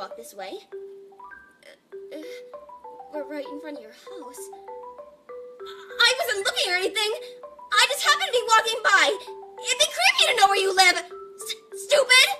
walk this way. Uh, uh, we're right in front of your house. I wasn't looking or anything. I just happened to be walking by. It'd be creepy to know where you live. S stupid!